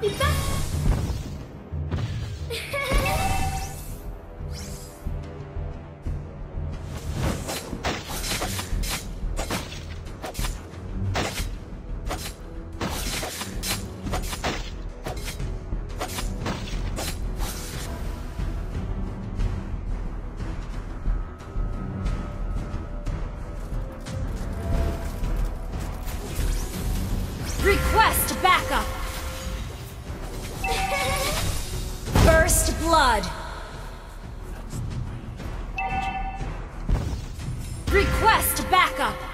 ピカ blood! Request backup!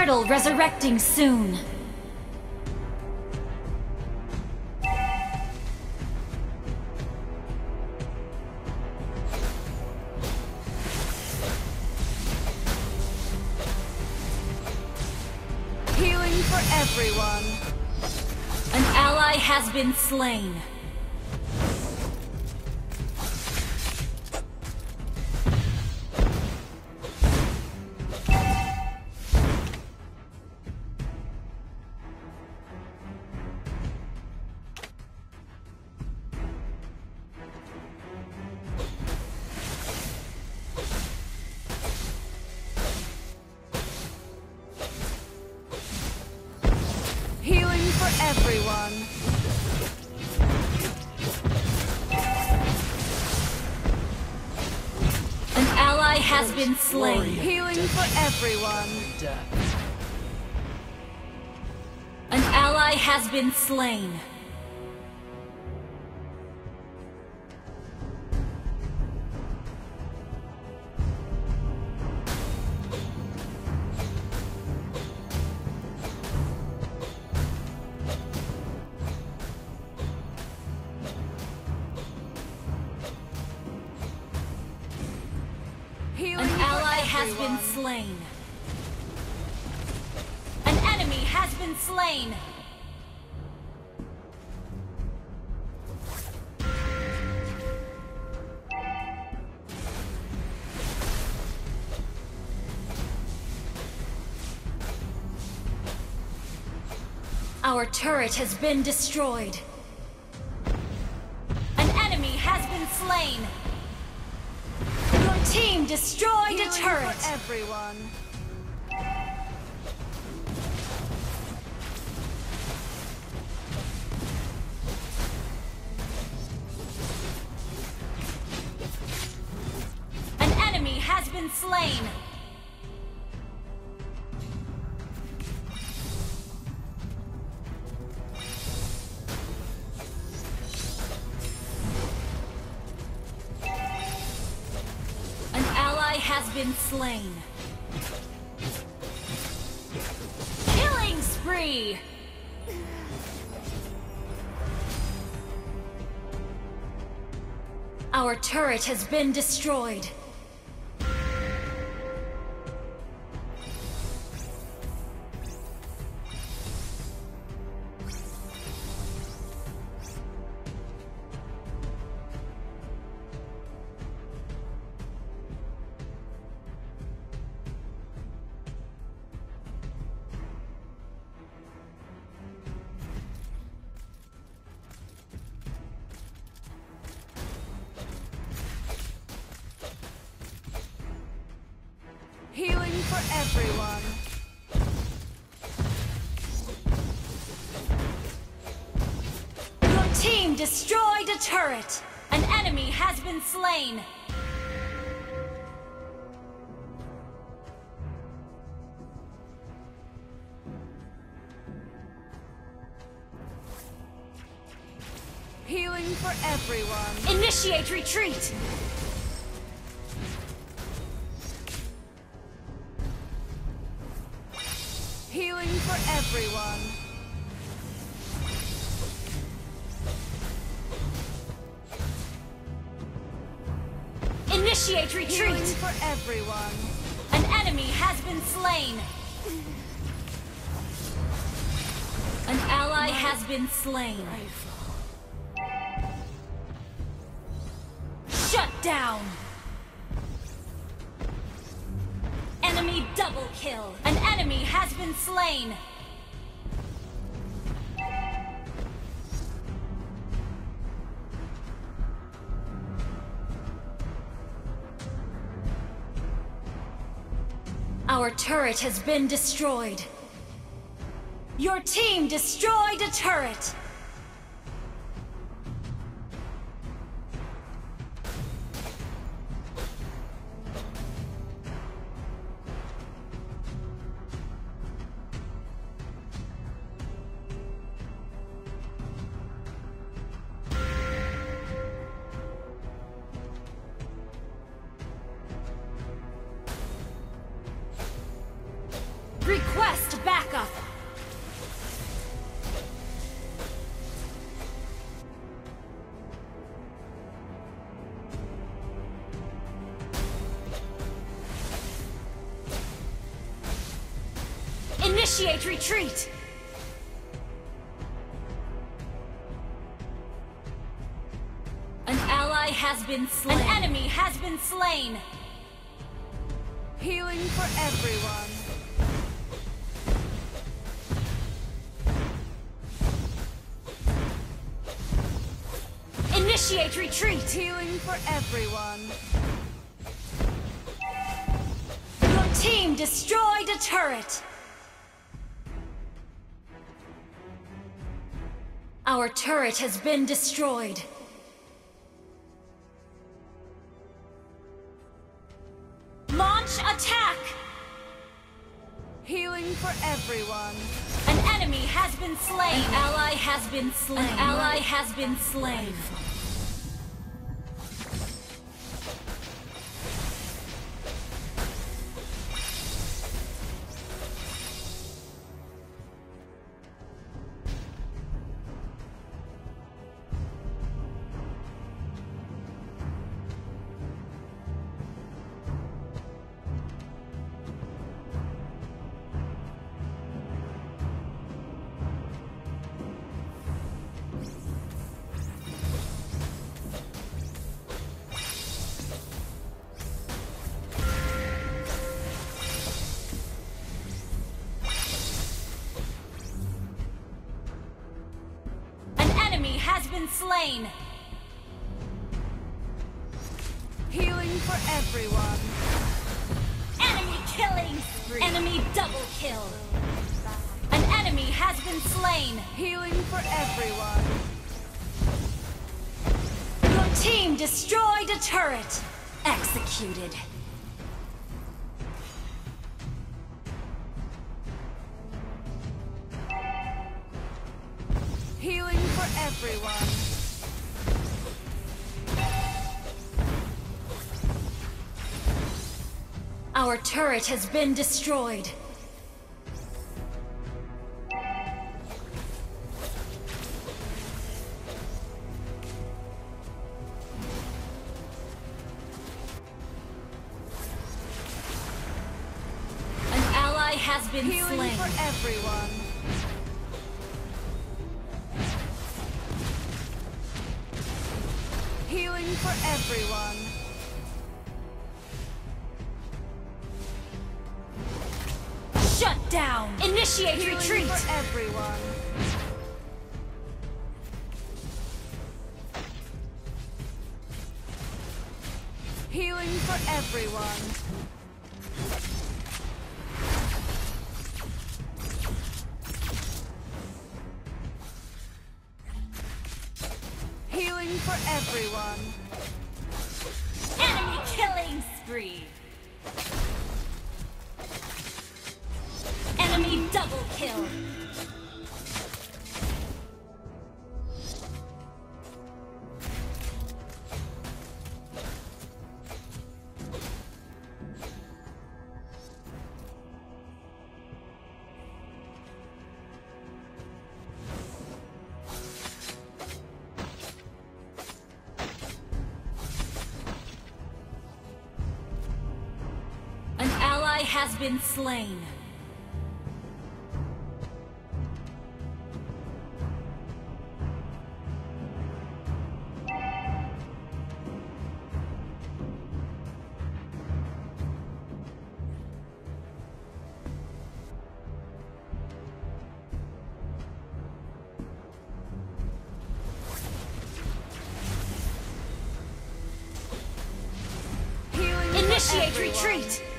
Turtle resurrecting soon. Healing for everyone. An ally has been slain. Has been slain. Healing for everyone. An ally has been slain. Has been slain. An enemy has been slain. Our turret has been destroyed. An enemy has been slain. Team destroyed Healing a turret. for everyone. An enemy has been slain. Been slain. Killing spree! Our turret has been destroyed. For everyone. Your team destroyed a turret. An enemy has been slain. Healing for everyone. Initiate retreat. Healing for everyone. Initiate retreat! Healing for everyone. An enemy has been slain. An ally has been slain. Shut down. Enemy double kill. An enemy has been slain. Our turret has been destroyed. Your team destroyed a turret. Request backup. Initiate retreat. An ally has been slain. An enemy has been slain. Healing for everyone. Initiate retreat. Healing for everyone. Your team destroyed a turret. Our turret has been destroyed. Launch attack! Healing for everyone. An enemy has been slain. An ally has been slain. An ally has been slain. Been slain. Healing for everyone. Enemy killing spree. Enemy double kill. An enemy has been slain. Healing for everyone. Your team destroyed a turret. Executed. Everyone. Our turret has been destroyed. for everyone. Shut down! Initiate Healing retreat! for everyone. Healing for everyone. Healing for everyone. Killing spree. Enemy double kill. Has been slain. Initiate retreat!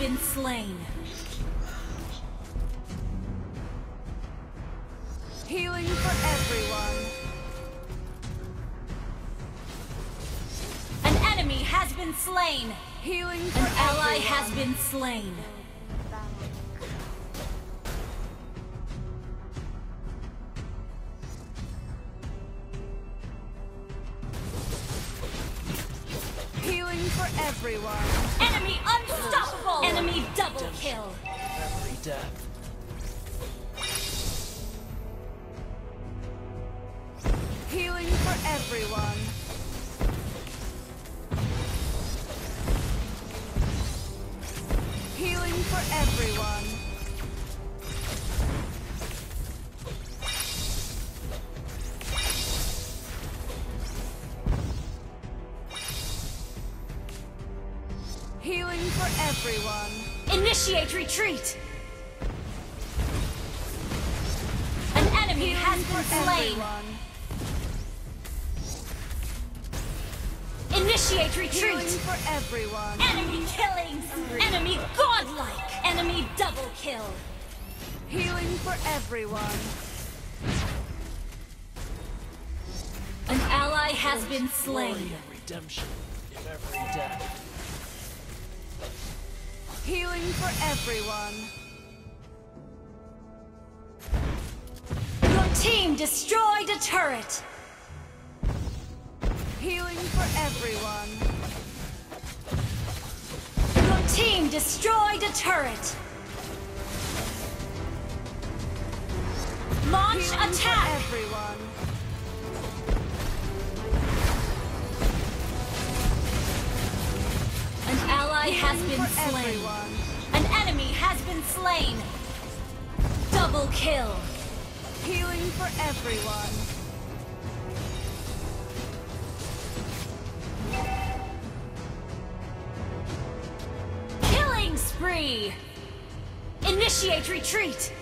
Been slain. Healing for everyone. An enemy has been slain. Healing for An ally everyone. has been slain. Healing for everyone. Enemy unstoppable! Enemy double kill. every death. Healing for everyone. Initiate retreat. An enemy has been slain. everyone. Initiate Healing retreat. for everyone. Enemy killing spree. Enemy godlike. Enemy double kill. Healing for everyone. An ally has been slain. redemption in every death. Healing for everyone. Your team destroyed a turret. Healing for everyone. Your team destroyed a turret. Launch Healing attack. everyone. Ally has been slain. everyone. An enemy has been slain. Double kill. Healing for everyone. Killing spree. Initiate retreat.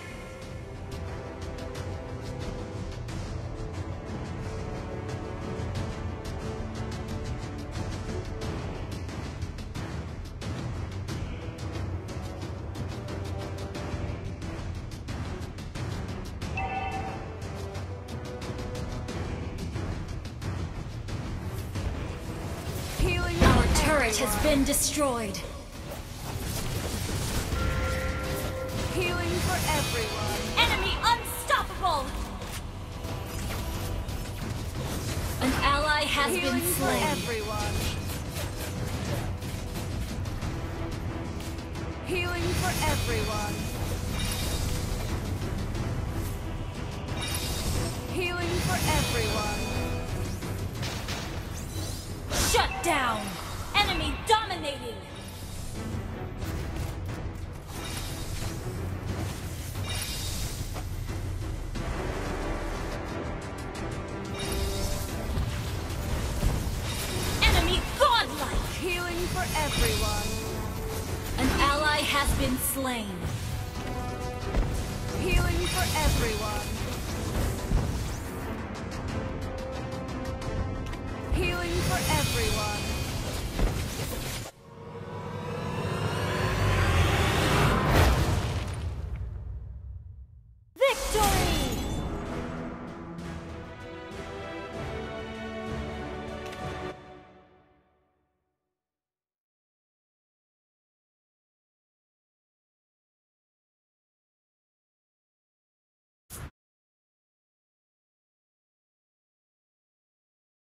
Turret has been destroyed. Healing for everyone. Enemy unstoppable. An ally has Healing been for slain. everyone. Healing for everyone. Healing for everyone. Shut down. Enemy dominating. Enemy godlike. Healing for everyone. An ally has been slain. Healing for everyone. Healing for everyone.